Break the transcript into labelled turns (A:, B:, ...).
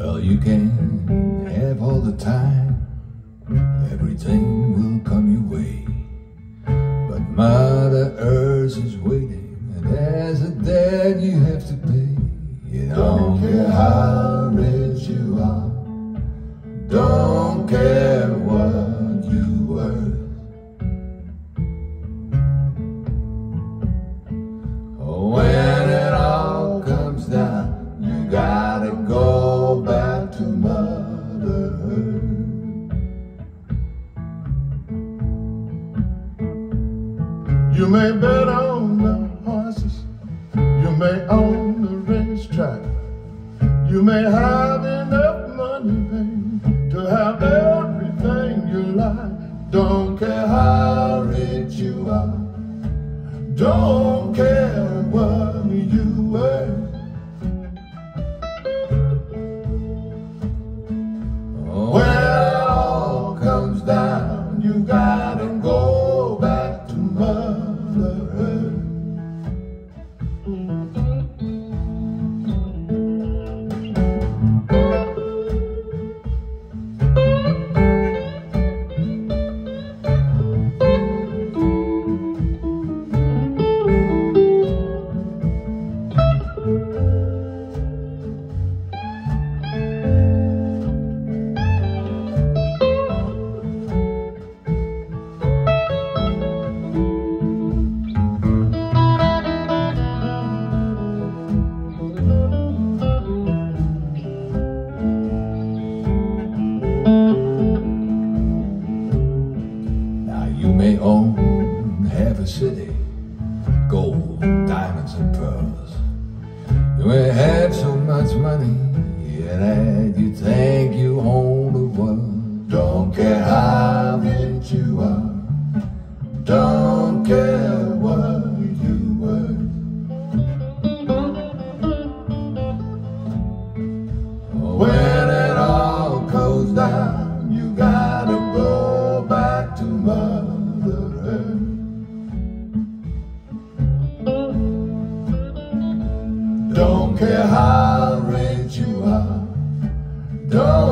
A: Well, you can have all the time, everything will come your way. But Mother Earth is waiting, and as a dad you have to pay. You don't care how rich you are, don't care. You
B: may bet on the horses, you may own the racetrack, you may have enough money, to have everything you like. Don't care how rich you are, don't care what you wear.
A: Mother Earth. May own half a city, gold, diamonds, and pearls. You may have so much money, yeah, that Don't care how rich you are, don't